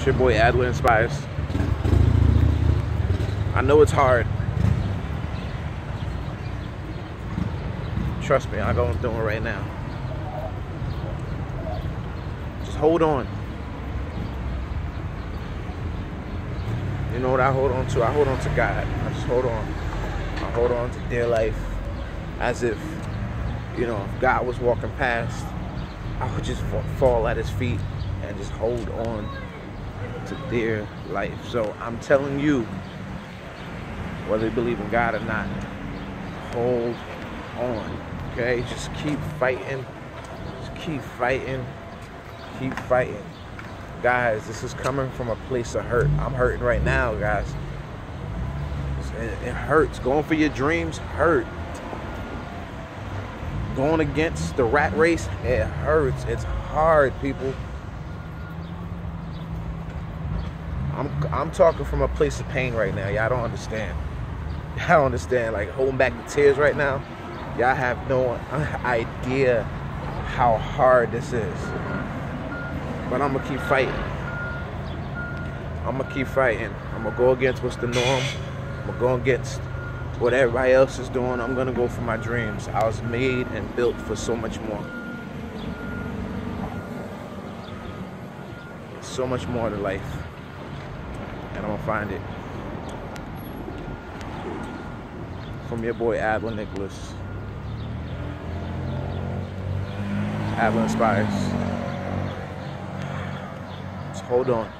It's your boy Addler Inspires. I know it's hard. Trust me, I know what I'm right now. Just hold on. You know what I hold on to? I hold on to God. I just hold on. I hold on to dear life as if, you know, if God was walking past, I would just fall at his feet and just hold on to dear life. So I'm telling you, whether you believe in God or not, hold on. Okay? Just keep fighting. Just keep fighting. Keep fighting. Guys, this is coming from a place of hurt. I'm hurting right now, guys. It hurts. Going for your dreams hurt. Going against the rat race, it hurts. It's hard, people. I'm I'm talking from a place of pain right now. Y'all don't understand. Y'all don't understand. Like holding back the tears right now. Y'all have no idea how hard this is. But I'm gonna keep fighting. I'm gonna keep fighting. I'm gonna go against what's the norm. I'm gonna go against what everybody else is doing. I'm gonna go for my dreams. I was made and built for so much more. So much more to life. And I'm gonna find it. From your boy Addler Nicholas. Addler Inspires. Just hold on.